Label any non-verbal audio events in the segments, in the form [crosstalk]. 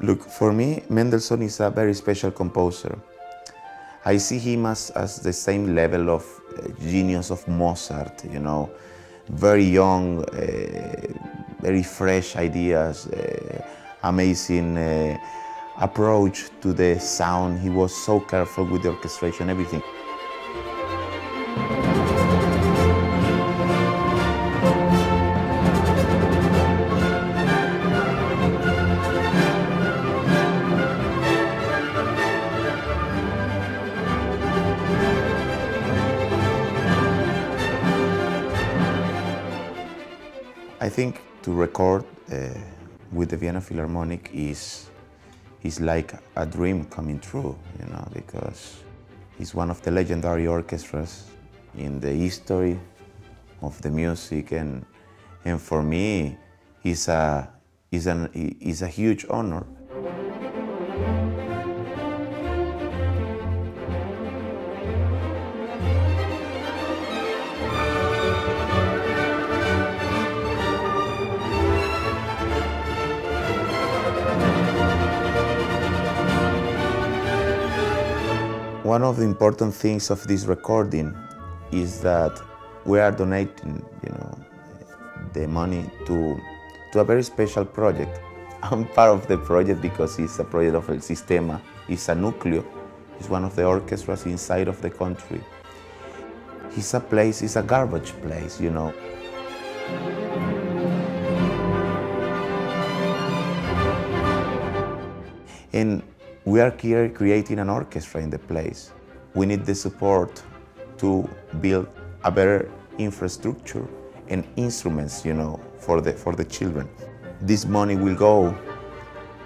Look, for me, Mendelssohn is a very special composer. I see him as, as the same level of uh, genius of Mozart, you know, very young, uh, very fresh ideas, uh, amazing uh, approach to the sound. He was so careful with the orchestration, everything. I think to record uh, with the Vienna Philharmonic is, is like a dream coming true, you know, because it's one of the legendary orchestras in the history of the music and, and for me it's a, it's, an, it's a huge honor. One of the important things of this recording is that we are donating, you know, the money to, to a very special project. [laughs] I'm part of the project because it's a project of El Sistema. It's a núcleo. It's one of the orchestras inside of the country. It's a place, it's a garbage place, you know. And we are here creating an orchestra in the place. We need the support to build a better infrastructure and instruments, you know, for the, for the children. This money will go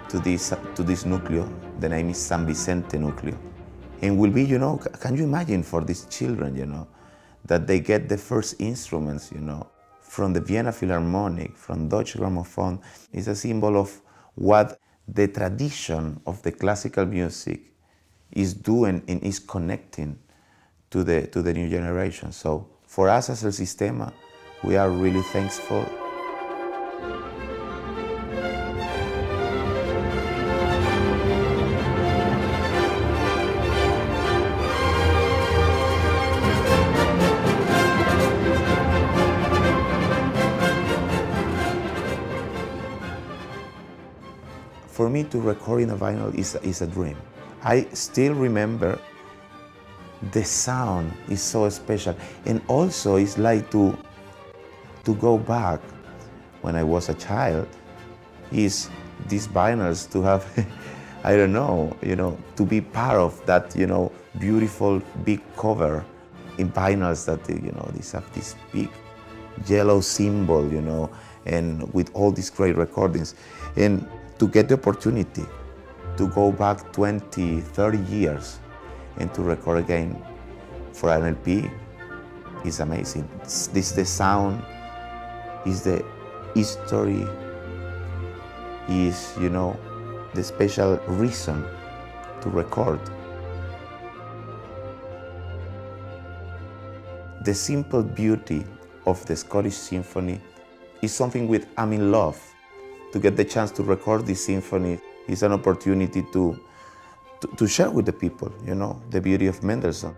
to this, to this núcleo. The name is San Vicente Núcleo. And will be, you know, can you imagine for these children, you know, that they get the first instruments, you know, from the Vienna Philharmonic, from Deutsche Grammophon. It's a symbol of what the tradition of the classical music is doing and is connecting to the, to the new generation. So for us as El Sistema, we are really thankful. For me to record in a vinyl is, is a dream. I still remember the sound is so special. And also it's like to, to go back when I was a child, is these vinyls to have, [laughs] I don't know, you know, to be part of that, you know, beautiful big cover in vinyls that, you know, these have this big yellow symbol, you know, and with all these great recordings. And to get the opportunity to go back 20, 30 years and to record again for an LP is amazing. This is the sound, is the history, is, you know, the special reason to record. The simple beauty of the Scottish Symphony is something with I'm in love. To get the chance to record this symphony is an opportunity to, to, to share with the people, you know, the beauty of Mendelssohn.